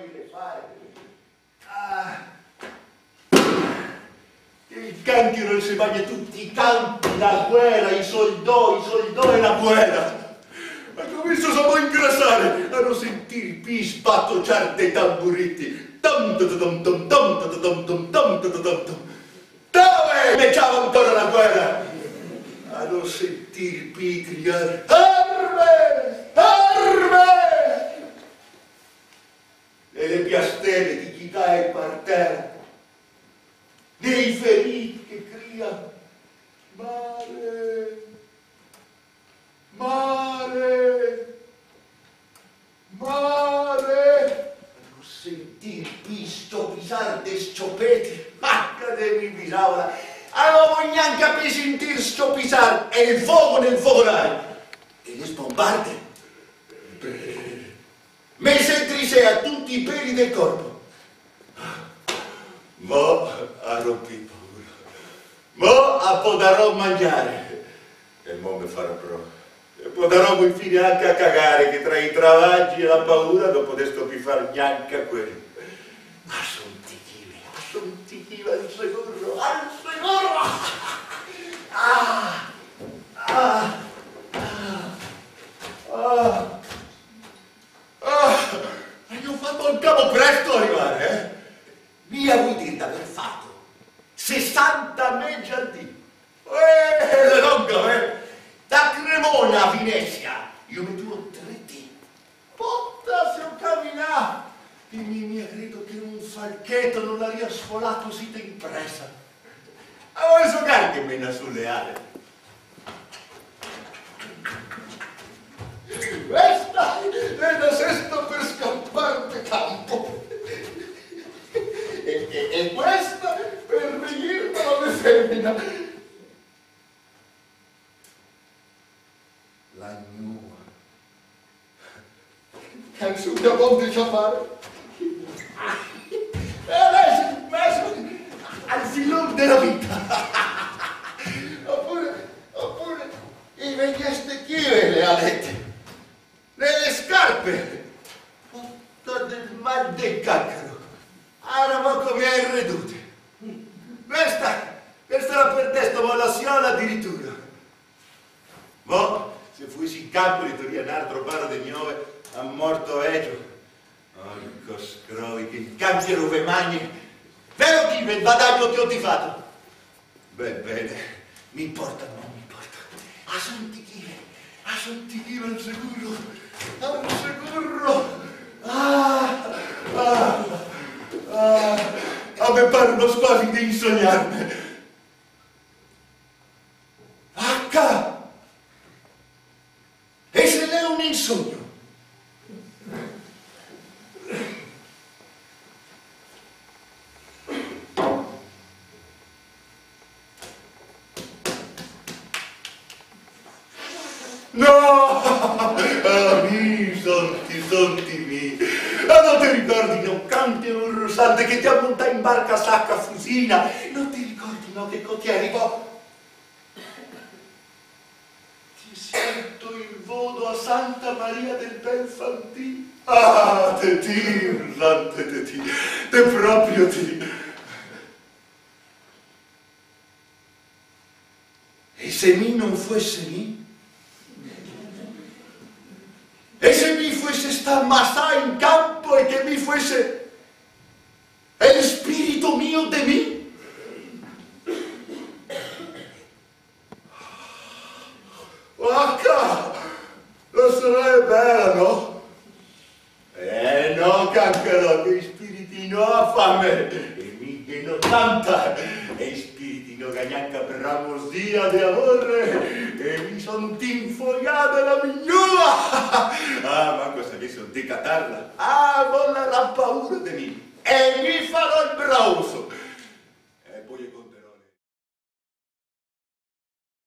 voglio fare. Ah. Il cancro si mangia tutti i campi, la guerra, i soldò, i soldò e la guerra. Ma comincio a ingrassare, a non sentire i pis pattocciare dei tamburitti. Dum dum dum dum dum dum dum dum dum dum dum. Dove mecciava ancora la guerra? A non sentire i pi terra dei feriti che cria mare, mare, mare. Non sentir pisto pisar de sciopeti, macca de mi pisavola. Avevo neanche a sentir sto pisar e il fuoco nel focolare. E le sbombarde. Mese trise a tutti i peli del corpo. Mo arroppi paura. Mo a mangiare. E mo mi farò pro. E potrò infine anche a cagare che tra i travaggi e la paura non potesto più fare neanche a quello. Ma son tichive, son tichive al sicuro, al! Ah! Ah! Ah! Ah! Ah! Ma io ho fatto il capo presto arrivare, eh? Via vuol dire d'aver fatto 60 mesi al dì. Eh, donne, eh? Da Cremona a Venezia, io mi duro tre dì. Potta se ho camminato. E mi, mi credo che un falchetto non l'aria sfolato così impresa. Avevo giocare che mena sulle ale. tremenda. La gnuva. Kanskje hun jobber om du ikke al Anzilog della vita. Oppure, oppure i vecchiastettiere le ha lette nelle scarpe. Tutto del mal del caccaro arabo come è irreduto volazione addirittura. Mo, se fussi in campo di tornare un altro paro di nove, a morto egio. Oh, scrovi, che il campiero ve magni. Vero dive, il badaglio ti ho tifato. Beh, bene, mi importa, non mi importa. A Santichire, a Santichire al sicuro, al sicuro. Ah, ah. Ah, a me pare uno quasi di insognarne. H! E è un insogno? No! Mi, sonti, sonti mi. Ah, non ti ricordi che un canti un russante che ti ammonta in barca sacca fusina? Non ti ricordi, no, che ti arrivò? Ti sento il vodo a Santa Maria del Belfantì. Ah, te ti, russante, te ti, te proprio ti. E se mi non fosse mi? E se mi fuese sta massa in campo e che mi fuese el spirito mio de mi? Vacca! Lo sarebbe bella, no? Eh no, cancaro, che spiritino ha fame, e tanta, e che neanche bramosia di amore, e mi son tinfogliata la mignua! Ah, ma cosa adesso di catarla? Ah, non la paura di me, e mi farò il brauso,